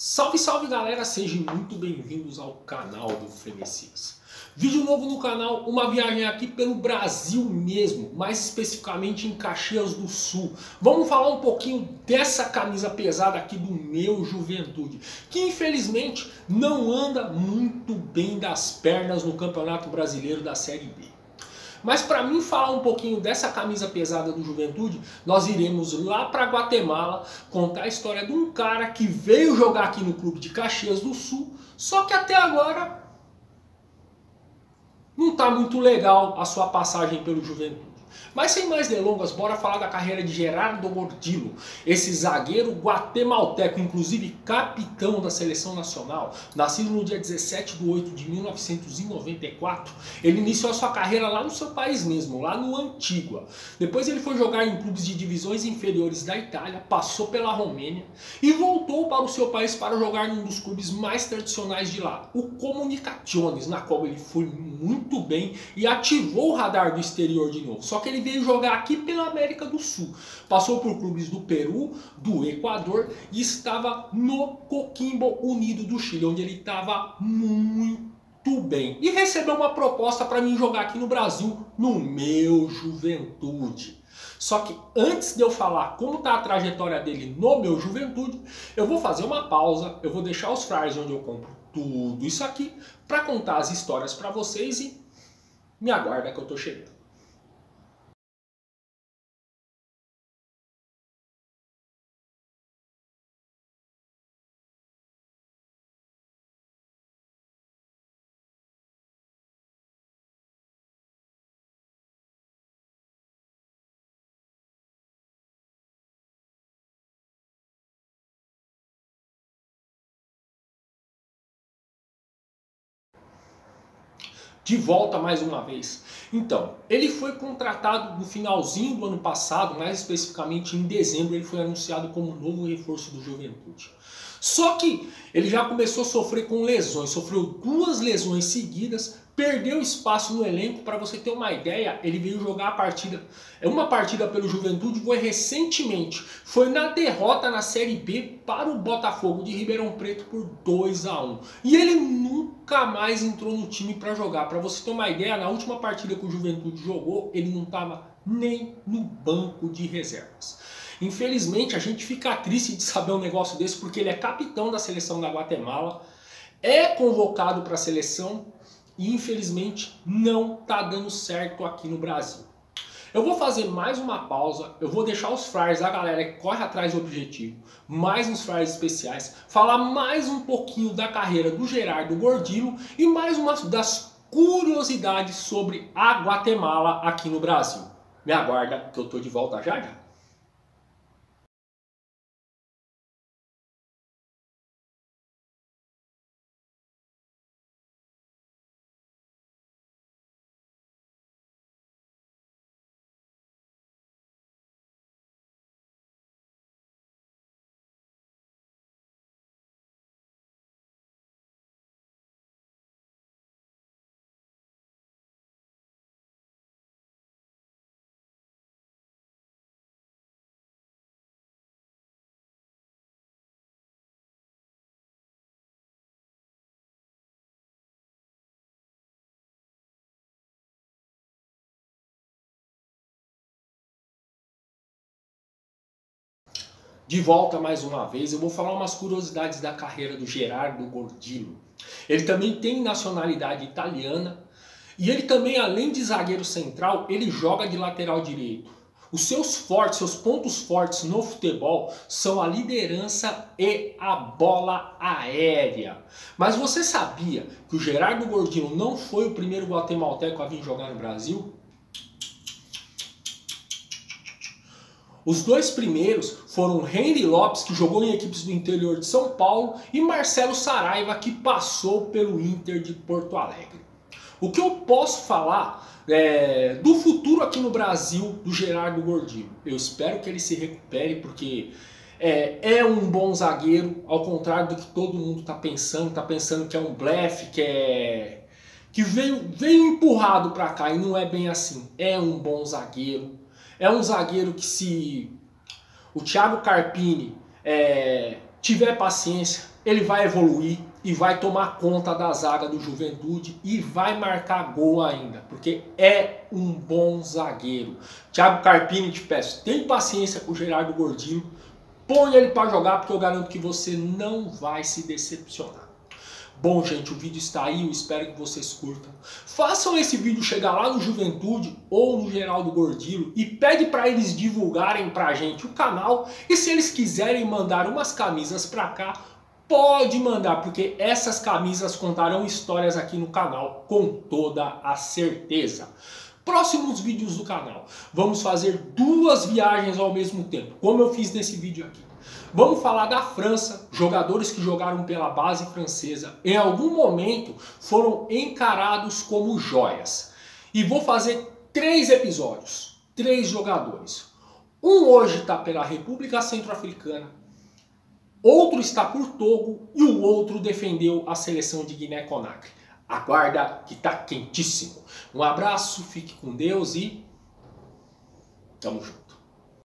Salve, salve galera, sejam muito bem-vindos ao canal do Frenecias. Vídeo novo no canal, uma viagem aqui pelo Brasil mesmo, mais especificamente em Caxias do Sul. Vamos falar um pouquinho dessa camisa pesada aqui do meu Juventude, que infelizmente não anda muito bem das pernas no Campeonato Brasileiro da Série. Mas para mim falar um pouquinho dessa camisa pesada do Juventude, nós iremos lá para Guatemala contar a história de um cara que veio jogar aqui no clube de Caxias do Sul, só que até agora não está muito legal a sua passagem pelo Juventude. Mas sem mais delongas, bora falar da carreira de Gerardo Gordillo, esse zagueiro guatemalteco, inclusive capitão da seleção nacional, nascido no dia 17 de 8 de 1994. Ele iniciou a sua carreira lá no seu país mesmo, lá no Antigua. Depois ele foi jogar em clubes de divisões inferiores da Itália, passou pela Romênia e voltou para o seu país para jogar num dos clubes mais tradicionais de lá, o Comunicaciones, na qual ele foi muito bem e ativou o radar do exterior de novo. Só que ele veio jogar aqui pela América do Sul. Passou por clubes do Peru, do Equador e estava no Coquimbo Unido do Chile, onde ele estava muito bem. E recebeu uma proposta para mim jogar aqui no Brasil, no meu Juventude. Só que antes de eu falar como está a trajetória dele no meu Juventude, eu vou fazer uma pausa, eu vou deixar os flyers onde eu compro tudo isso aqui para contar as histórias para vocês e me aguarda que eu estou chegando. De volta mais uma vez. Então, ele foi contratado no finalzinho do ano passado, mais especificamente em dezembro, ele foi anunciado como novo reforço do Juventude. Só que ele já começou a sofrer com lesões, sofreu duas lesões seguidas, perdeu espaço no elenco. Para você ter uma ideia, ele veio jogar a partida, é uma partida pelo Juventude, foi recentemente, foi na derrota na Série B para o Botafogo de Ribeirão Preto por 2 a 1 E ele nunca mais entrou no time para jogar. Para você ter uma ideia, na última partida que o Juventude jogou, ele não estava nem no banco de reservas. Infelizmente, a gente fica triste de saber um negócio desse, porque ele é capitão da seleção da Guatemala, é convocado para a seleção e infelizmente não está dando certo aqui no Brasil. Eu vou fazer mais uma pausa, eu vou deixar os flyers da galera que corre atrás do objetivo, mais uns flyers especiais, falar mais um pouquinho da carreira do Gerardo Gordillo e mais uma das curiosidades sobre a Guatemala aqui no Brasil. Me aguarda que eu tô de volta já já. De volta mais uma vez. Eu vou falar umas curiosidades da carreira do Gerardo Gordillo. Ele também tem nacionalidade italiana e ele também, além de zagueiro central, ele joga de lateral direito. Os seus fortes, seus pontos fortes no futebol são a liderança e a bola aérea. Mas você sabia que o Gerardo Gordillo não foi o primeiro guatemalteco a vir jogar no Brasil? Os dois primeiros foram Henry Lopes, que jogou em equipes do interior de São Paulo, e Marcelo Saraiva, que passou pelo Inter de Porto Alegre. O que eu posso falar é, do futuro aqui no Brasil do Gerardo Gordilho? Eu espero que ele se recupere, porque é, é um bom zagueiro, ao contrário do que todo mundo está pensando, está pensando que é um blefe, que é que veio, veio empurrado para cá e não é bem assim. É um bom zagueiro, é um zagueiro que se o Thiago Carpini é, tiver paciência, ele vai evoluir e vai tomar conta da zaga do Juventude e vai marcar gol ainda, porque é um bom zagueiro. Thiago Carpini, te peço, tem paciência com o Gerardo Gordilho, põe ele para jogar, porque eu garanto que você não vai se decepcionar. Bom, gente, o vídeo está aí, eu espero que vocês curtam. Façam esse vídeo chegar lá no Juventude ou no Geraldo Gordilho e pede para eles divulgarem para a gente o canal. E se eles quiserem mandar umas camisas para cá, pode mandar, porque essas camisas contarão histórias aqui no canal, com toda a certeza. Próximos vídeos do canal, vamos fazer duas viagens ao mesmo tempo, como eu fiz nesse vídeo aqui. Vamos falar da França, jogadores que jogaram pela base francesa, em algum momento foram encarados como joias. E vou fazer três episódios, três jogadores. Um hoje está pela República Centro-Africana, outro está por Togo e o outro defendeu a seleção de Guiné-Conakry. Aguarda que está quentíssimo. Um abraço, fique com Deus e tamo junto.